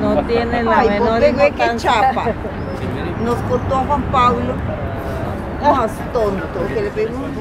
No tiene la Ay, menor que chapa. Nos contó Juan Pablo. Más tonto que le pegó un...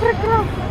Прекрасно.